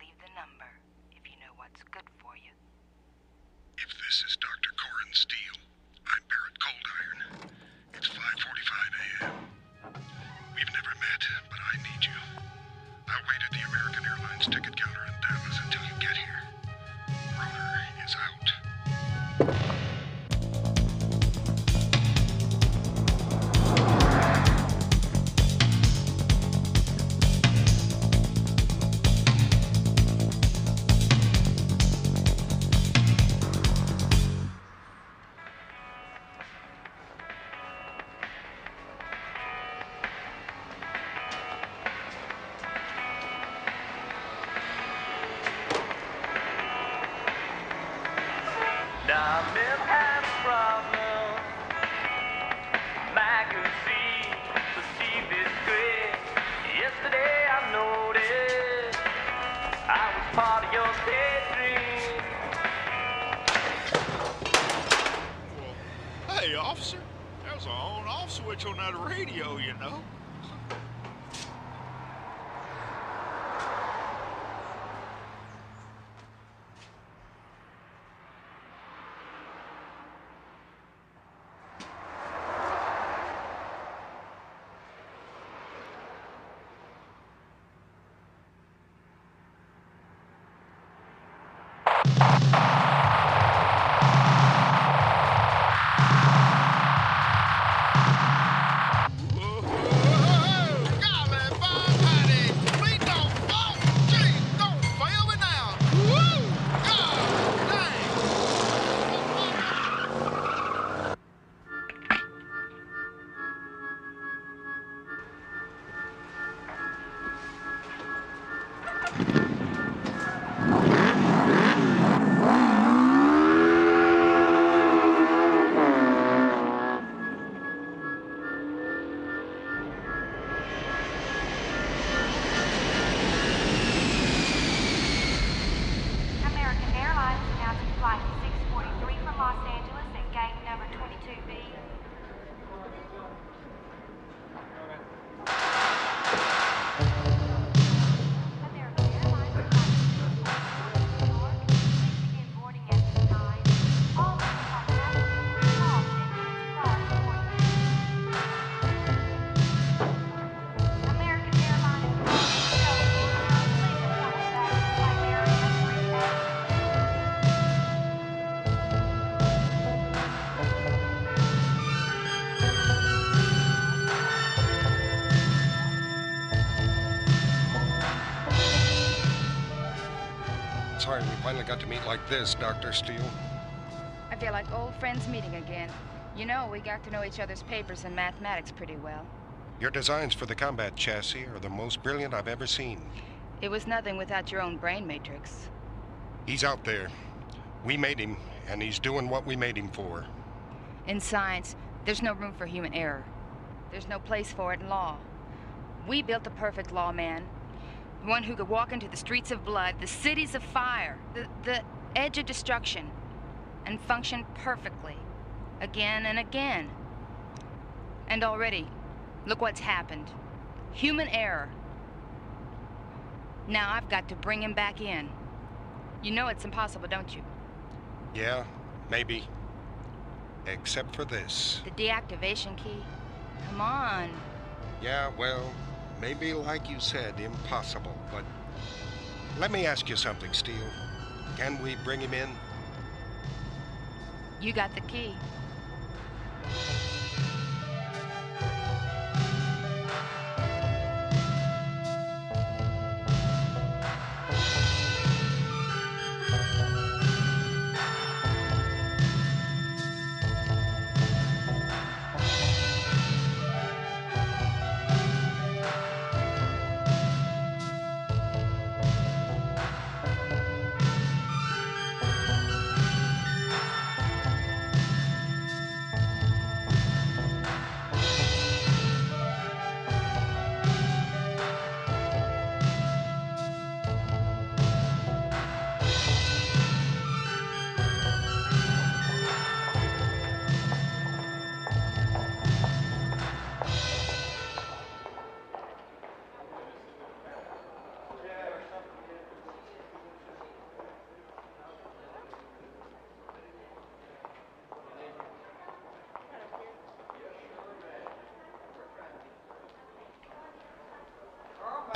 leave the number, if you know what's good for you. If this is Dr. Corin Steele, got to meet like this, Dr. Steele. I feel like old friends meeting again. You know, we got to know each other's papers and mathematics pretty well. Your designs for the combat chassis are the most brilliant I've ever seen. It was nothing without your own brain matrix. He's out there. We made him, and he's doing what we made him for. In science, there's no room for human error. There's no place for it in law. We built the perfect lawman. One who could walk into the streets of blood, the cities of fire, the, the edge of destruction, and function perfectly. Again and again. And already, look what's happened. Human error. Now I've got to bring him back in. You know it's impossible, don't you? Yeah, maybe. Except for this. The deactivation key? Come on. Yeah, well, maybe like you said, impossible, but let me ask you something, Steele. Can we bring him in? You got the key.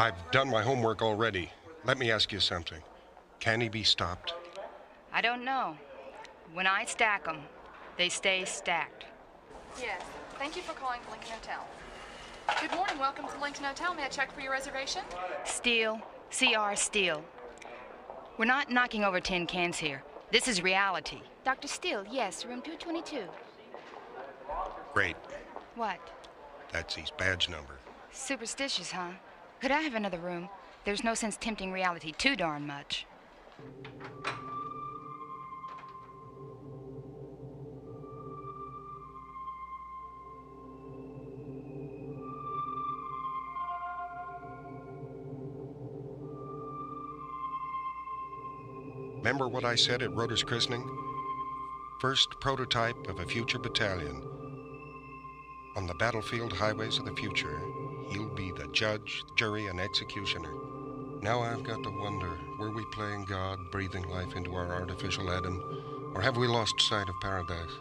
I've done my homework already. Let me ask you something. Can he be stopped? I don't know. When I stack them, they stay stacked. Yes. Thank you for calling Lincoln Hotel. Good morning. Welcome to Lincoln Hotel. May I check for your reservation? Steele, CR Steele. We're not knocking over tin cans here. This is reality. Dr. Steele, yes, room 222. Great. What? That's his badge number. Superstitious, huh? Could I have another room? There's no sense tempting reality too darn much. Remember what I said at Rotor's christening? First prototype of a future battalion. On the battlefield highways of the future, he'll be the judge, jury, and executioner. Now I've got to wonder were we playing God, breathing life into our artificial Adam, or have we lost sight of paradise?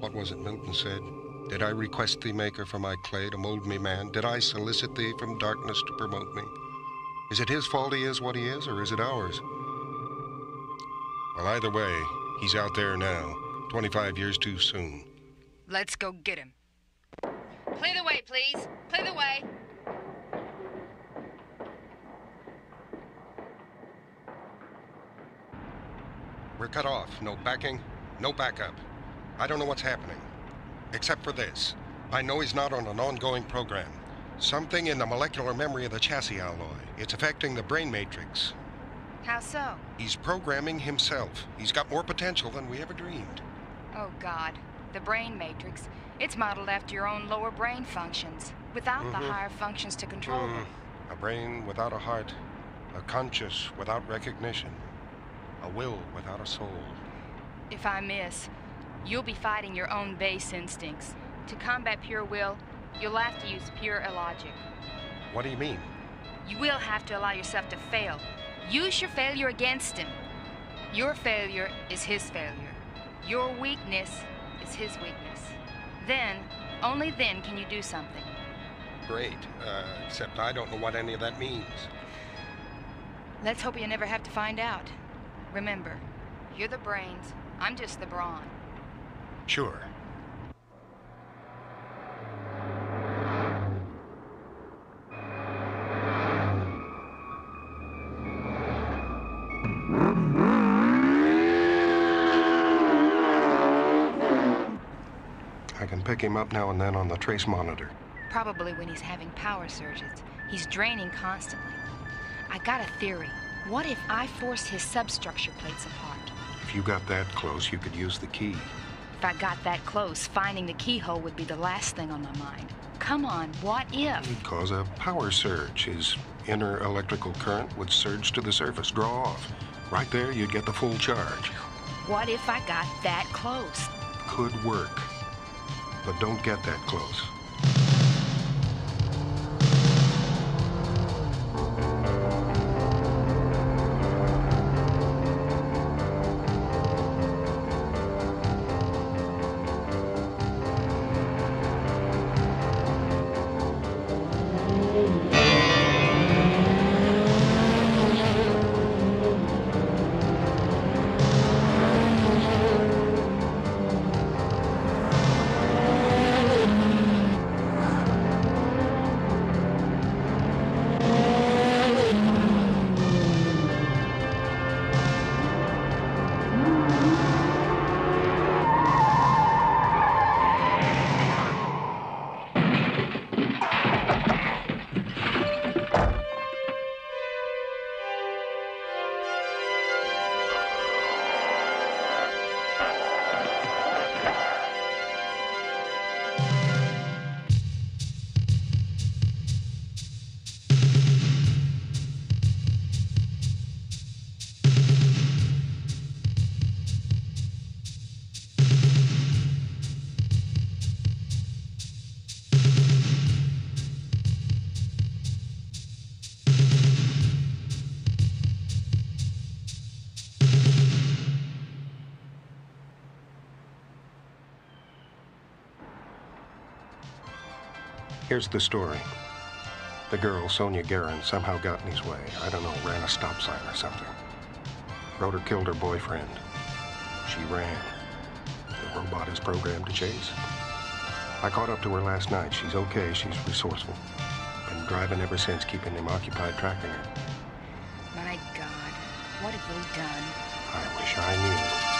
What was it Milton said? Did I request thee, Maker, for my clay to mold me man? Did I solicit thee from darkness to promote me? Is it his fault he is what he is, or is it ours? Well, either way, he's out there now, 25 years too soon. Let's go get him. Clear the way, please. Clear the way. We're cut off. No backing, no backup. I don't know what's happening. Except for this. I know he's not on an ongoing program. Something in the molecular memory of the chassis alloy. It's affecting the brain matrix. How so? He's programming himself. He's got more potential than we ever dreamed. Oh, God. The brain matrix. It's modeled after your own lower brain functions, without the Mhm. higher functions to control them. Hmm. A brain without a heart. A conscious without recognition. A will without a soul. If I miss, you'll be fighting your own base instincts. To combat pure will, you'll have to use pure illogic. What do you mean? You will have to allow yourself to fail. Use your failure against him. Your failure is his failure. Your weakness is his weakness. Then, only then can you do something. Great. Uh, except I don't know what any of that means. Let's hope you never have to find out. Remember, you're the brains, I'm just the brawn. Sure. I can pick him up now and then on the trace monitor. Probably when he's having power surges. He's draining constantly. I got a theory. What if I force his substructure plates apart? If you got that close, you could use the key. If I got that close, finding the keyhole would be the last thing on my mind. Come on, what if? It'd cause a power surge. His inner electrical current would surge to the surface, draw off. Right there, you'd get the full charge. What if I got that close? Could work. But don't get that close. Here's the story. The girl, Sonia Guerin, somehow got in his way. I don't know, ran a stop sign or something. Rotor killed her boyfriend. She ran. The robot is programmed to chase. I caught up to her last night. She's okay. She's resourceful. Been driving ever since, keeping him occupied tracking her. My God, what have we done? I wish I knew.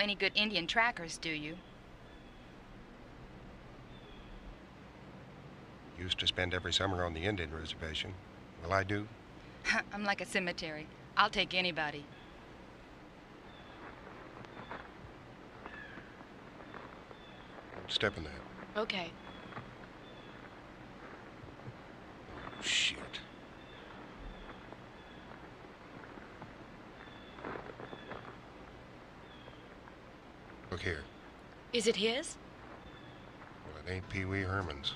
Any good Indian trackers, do you? Used to spend every summer on the Indian reservation. Well, I do. I'm like a cemetery. I'll take anybody. Step in that. Okay. Shit. Look here. Is it his? Well, it ain't Pee Wee Herman's.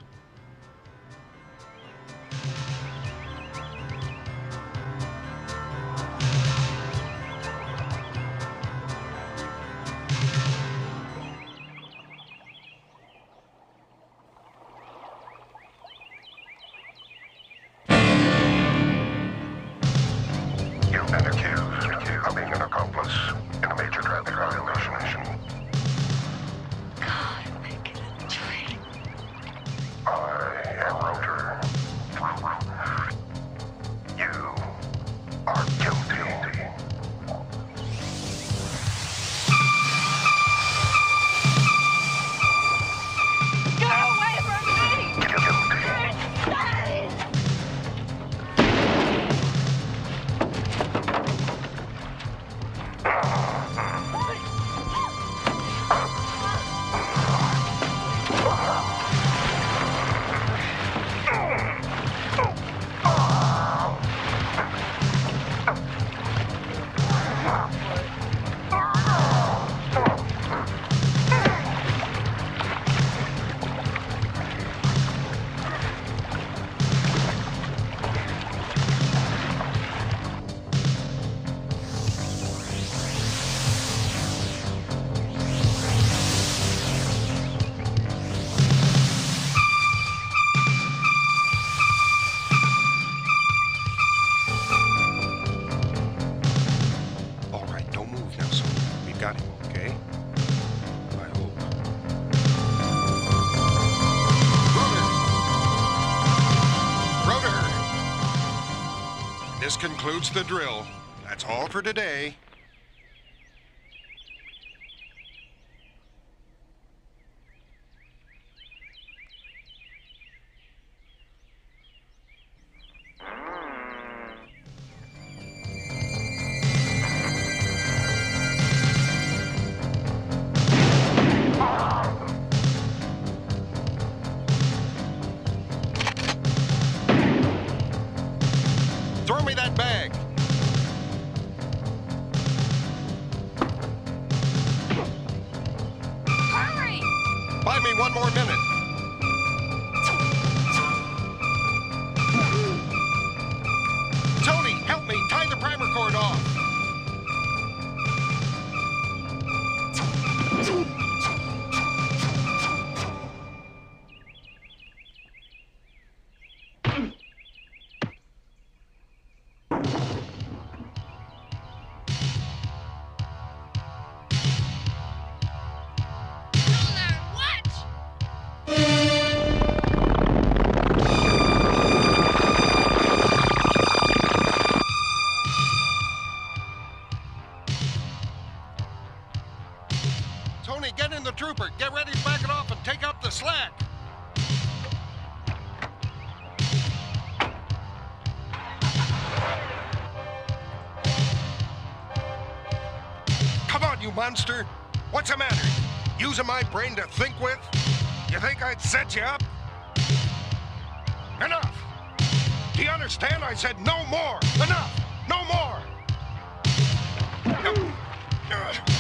This concludes the drill. That's all for today. Brain to think with? You think I'd set you up? Enough! Do you understand? I said no more! Enough! No more! Uh,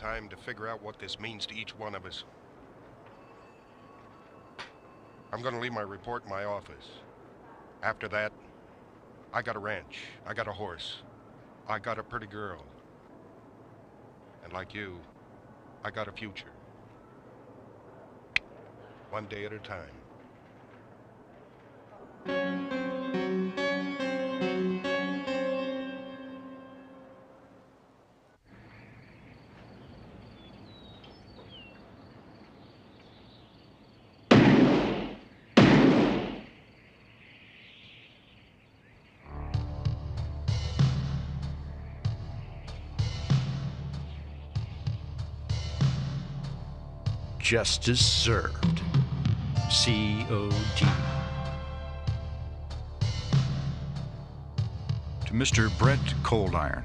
time to figure out what this means to each one of us. I'm going to leave my report in my office. After that, I got a ranch. I got a horse. I got a pretty girl. And like you, I got a future. One day at a time. Justice served. COD. To Mr. Brett Coldyron,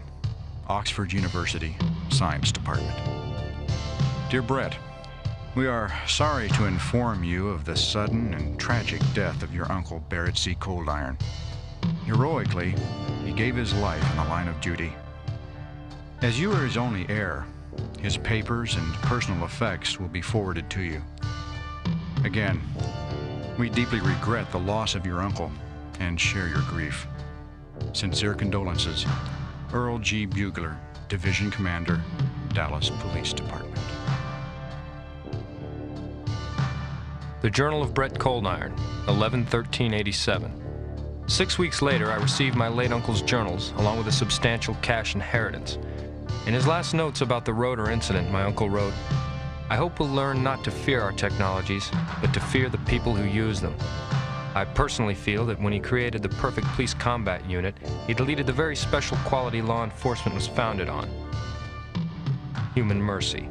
Oxford University, Science Department. Dear Brett, we are sorry to inform you of the sudden and tragic death of your uncle Barrett C. Coldyron. Heroically, he gave his life in the line of duty. As you are his only heir, his papers and personal effects will be forwarded to you. Again, we deeply regret the loss of your uncle and share your grief. Sincere condolences, Earl G. Bugler, Division Commander, Dallas Police Department. The Journal of Brett Coldyron, 11 1387. Six weeks later, I received my late uncle's journals, along with a substantial cash inheritance. In his last notes about the rotor incident, my uncle wrote, I hope we'll learn not to fear our technologies, but to fear the people who use them. I personally feel that when he created the perfect police combat unit, he deleted the very special quality law enforcement was founded on human mercy.